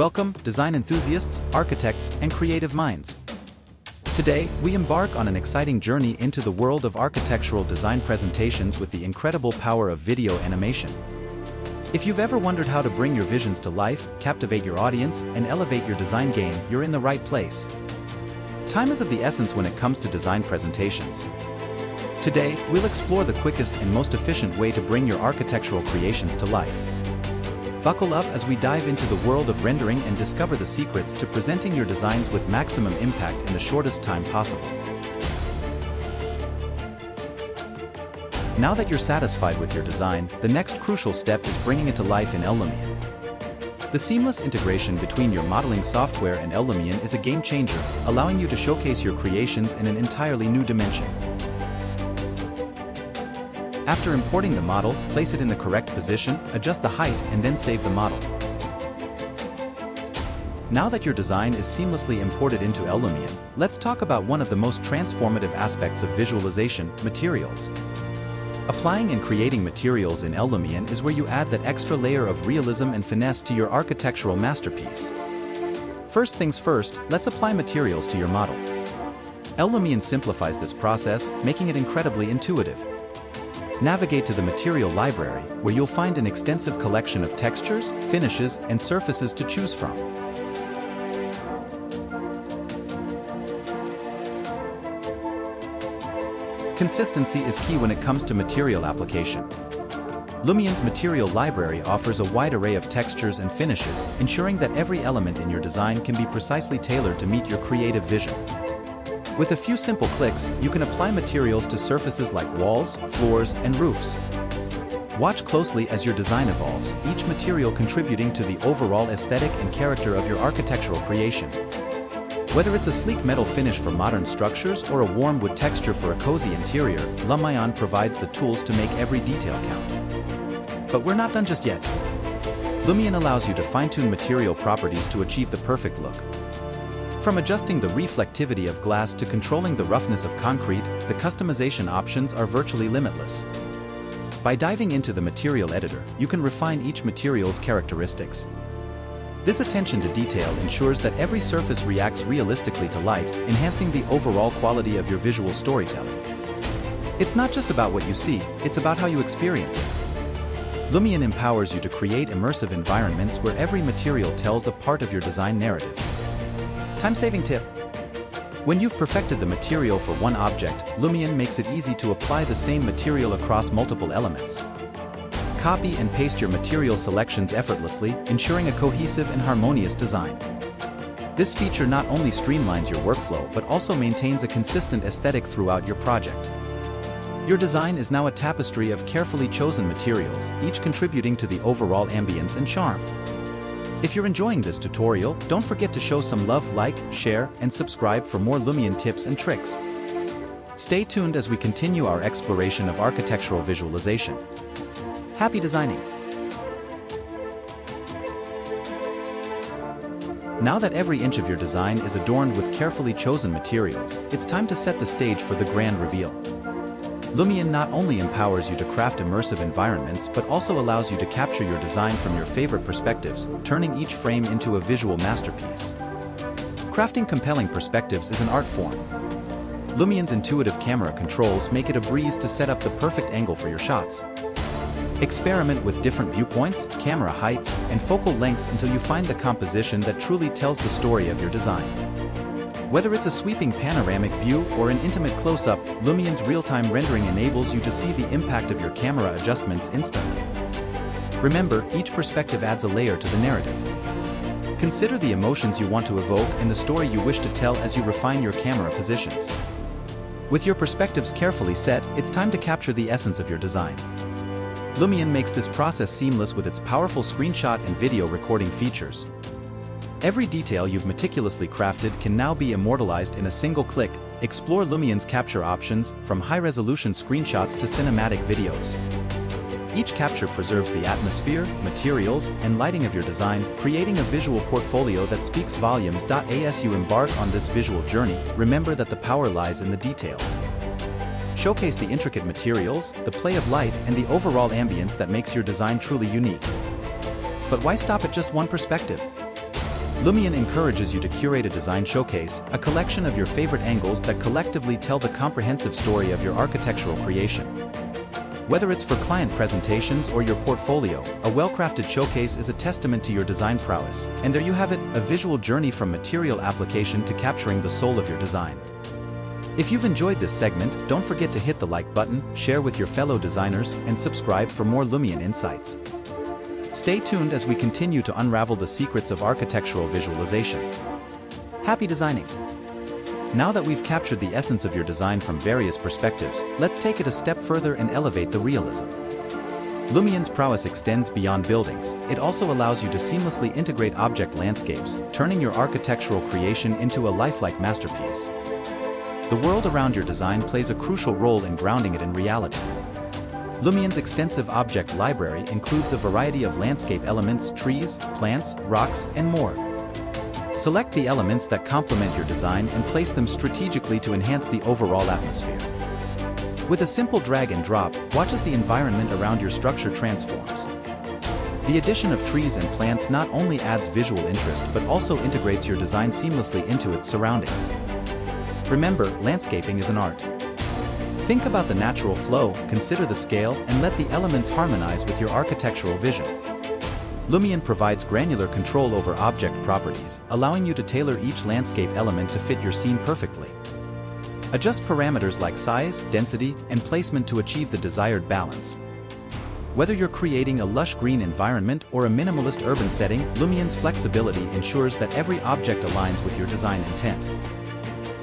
Welcome, design enthusiasts, architects, and creative minds. Today, we embark on an exciting journey into the world of architectural design presentations with the incredible power of video animation. If you've ever wondered how to bring your visions to life, captivate your audience, and elevate your design game, you're in the right place. Time is of the essence when it comes to design presentations. Today, we'll explore the quickest and most efficient way to bring your architectural creations to life. Buckle up as we dive into the world of rendering and discover the secrets to presenting your designs with maximum impact in the shortest time possible. Now that you're satisfied with your design, the next crucial step is bringing it to life in Lumion. The seamless integration between your modeling software and Lumion is a game changer, allowing you to showcase your creations in an entirely new dimension. After importing the model, place it in the correct position, adjust the height, and then save the model. Now that your design is seamlessly imported into Lumion, let's talk about one of the most transformative aspects of visualization, materials. Applying and creating materials in Lumion is where you add that extra layer of realism and finesse to your architectural masterpiece. First things first, let's apply materials to your model. Lumion simplifies this process, making it incredibly intuitive. Navigate to the Material Library, where you'll find an extensive collection of textures, finishes, and surfaces to choose from. Consistency is key when it comes to material application. Lumion's Material Library offers a wide array of textures and finishes, ensuring that every element in your design can be precisely tailored to meet your creative vision. With a few simple clicks, you can apply materials to surfaces like walls, floors, and roofs. Watch closely as your design evolves, each material contributing to the overall aesthetic and character of your architectural creation. Whether it's a sleek metal finish for modern structures or a warm wood texture for a cozy interior, Lumion provides the tools to make every detail count. But we're not done just yet. Lumion allows you to fine-tune material properties to achieve the perfect look. From adjusting the reflectivity of glass to controlling the roughness of concrete, the customization options are virtually limitless. By diving into the material editor, you can refine each material's characteristics. This attention to detail ensures that every surface reacts realistically to light, enhancing the overall quality of your visual storytelling. It's not just about what you see, it's about how you experience it. Lumion empowers you to create immersive environments where every material tells a part of your design narrative. Time-saving tip. When you've perfected the material for one object, Lumion makes it easy to apply the same material across multiple elements. Copy and paste your material selections effortlessly, ensuring a cohesive and harmonious design. This feature not only streamlines your workflow but also maintains a consistent aesthetic throughout your project. Your design is now a tapestry of carefully chosen materials, each contributing to the overall ambience and charm. If you're enjoying this tutorial, don't forget to show some love, like, share, and subscribe for more Lumion tips and tricks. Stay tuned as we continue our exploration of architectural visualization. Happy designing! Now that every inch of your design is adorned with carefully chosen materials, it's time to set the stage for the grand reveal. Lumion not only empowers you to craft immersive environments but also allows you to capture your design from your favorite perspectives, turning each frame into a visual masterpiece. Crafting compelling perspectives is an art form. Lumion's intuitive camera controls make it a breeze to set up the perfect angle for your shots. Experiment with different viewpoints, camera heights, and focal lengths until you find the composition that truly tells the story of your design. Whether it's a sweeping panoramic view or an intimate close-up, Lumion's real-time rendering enables you to see the impact of your camera adjustments instantly. Remember, each perspective adds a layer to the narrative. Consider the emotions you want to evoke and the story you wish to tell as you refine your camera positions. With your perspectives carefully set, it's time to capture the essence of your design. Lumion makes this process seamless with its powerful screenshot and video recording features, Every detail you've meticulously crafted can now be immortalized in a single click. Explore Lumion's capture options, from high-resolution screenshots to cinematic videos. Each capture preserves the atmosphere, materials, and lighting of your design, creating a visual portfolio that speaks volumes. As you embark on this visual journey, remember that the power lies in the details. Showcase the intricate materials, the play of light, and the overall ambience that makes your design truly unique. But why stop at just one perspective? Lumion encourages you to curate a design showcase, a collection of your favorite angles that collectively tell the comprehensive story of your architectural creation. Whether it's for client presentations or your portfolio, a well-crafted showcase is a testament to your design prowess. And there you have it, a visual journey from material application to capturing the soul of your design. If you've enjoyed this segment, don't forget to hit the like button, share with your fellow designers, and subscribe for more Lumion insights. Stay tuned as we continue to unravel the secrets of architectural visualization. Happy designing! Now that we've captured the essence of your design from various perspectives, let's take it a step further and elevate the realism. Lumion's prowess extends beyond buildings, it also allows you to seamlessly integrate object landscapes, turning your architectural creation into a lifelike masterpiece. The world around your design plays a crucial role in grounding it in reality. Lumion's extensive object library includes a variety of landscape elements, trees, plants, rocks, and more. Select the elements that complement your design and place them strategically to enhance the overall atmosphere. With a simple drag and drop, watch as the environment around your structure transforms. The addition of trees and plants not only adds visual interest but also integrates your design seamlessly into its surroundings. Remember, landscaping is an art. Think about the natural flow, consider the scale, and let the elements harmonize with your architectural vision. Lumion provides granular control over object properties, allowing you to tailor each landscape element to fit your scene perfectly. Adjust parameters like size, density, and placement to achieve the desired balance. Whether you're creating a lush green environment or a minimalist urban setting, Lumion's flexibility ensures that every object aligns with your design intent.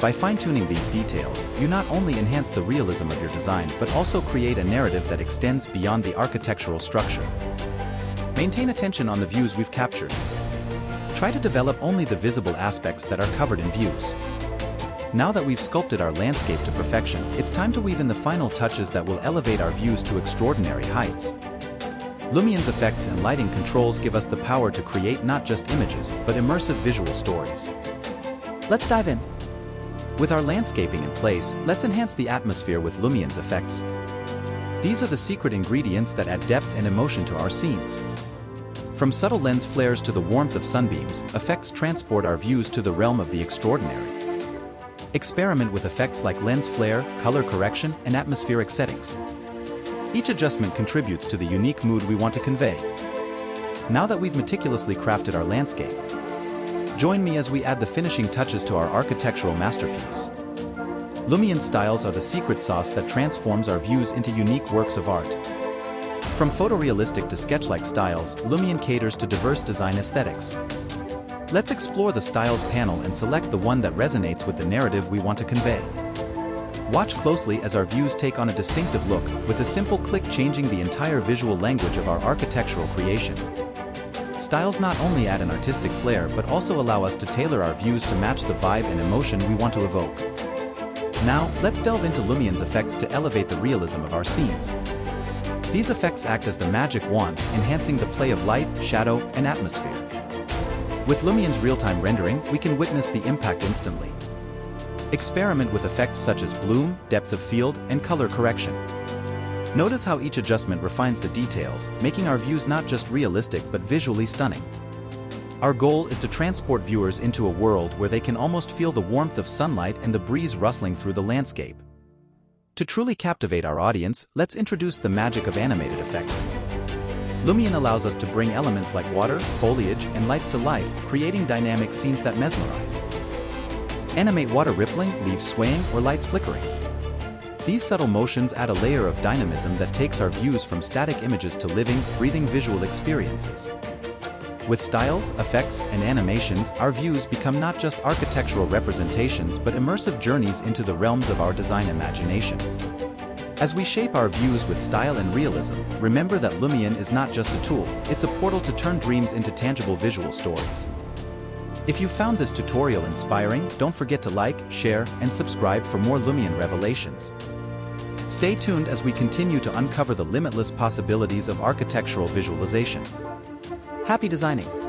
By fine-tuning these details, you not only enhance the realism of your design but also create a narrative that extends beyond the architectural structure. Maintain attention on the views we've captured. Try to develop only the visible aspects that are covered in views. Now that we've sculpted our landscape to perfection, it's time to weave in the final touches that will elevate our views to extraordinary heights. Lumion's effects and lighting controls give us the power to create not just images, but immersive visual stories. Let's dive in. With our landscaping in place, let's enhance the atmosphere with Lumion's effects. These are the secret ingredients that add depth and emotion to our scenes. From subtle lens flares to the warmth of sunbeams, effects transport our views to the realm of the extraordinary. Experiment with effects like lens flare, color correction, and atmospheric settings. Each adjustment contributes to the unique mood we want to convey. Now that we've meticulously crafted our landscape, Join me as we add the finishing touches to our architectural masterpiece. Lumion styles are the secret sauce that transforms our views into unique works of art. From photorealistic to sketch-like styles, Lumion caters to diverse design aesthetics. Let's explore the styles panel and select the one that resonates with the narrative we want to convey. Watch closely as our views take on a distinctive look, with a simple click changing the entire visual language of our architectural creation. Styles not only add an artistic flair but also allow us to tailor our views to match the vibe and emotion we want to evoke. Now, let's delve into Lumion's effects to elevate the realism of our scenes. These effects act as the magic wand, enhancing the play of light, shadow, and atmosphere. With Lumion's real-time rendering, we can witness the impact instantly. Experiment with effects such as bloom, depth of field, and color correction. Notice how each adjustment refines the details, making our views not just realistic but visually stunning. Our goal is to transport viewers into a world where they can almost feel the warmth of sunlight and the breeze rustling through the landscape. To truly captivate our audience, let's introduce the magic of animated effects. Lumion allows us to bring elements like water, foliage, and lights to life, creating dynamic scenes that mesmerize. Animate water rippling, leaves swaying, or lights flickering. These subtle motions add a layer of dynamism that takes our views from static images to living, breathing visual experiences. With styles, effects, and animations, our views become not just architectural representations but immersive journeys into the realms of our design imagination. As we shape our views with style and realism, remember that Lumion is not just a tool, it's a portal to turn dreams into tangible visual stories. If you found this tutorial inspiring, don't forget to like, share, and subscribe for more Lumion revelations. Stay tuned as we continue to uncover the limitless possibilities of architectural visualization. Happy designing!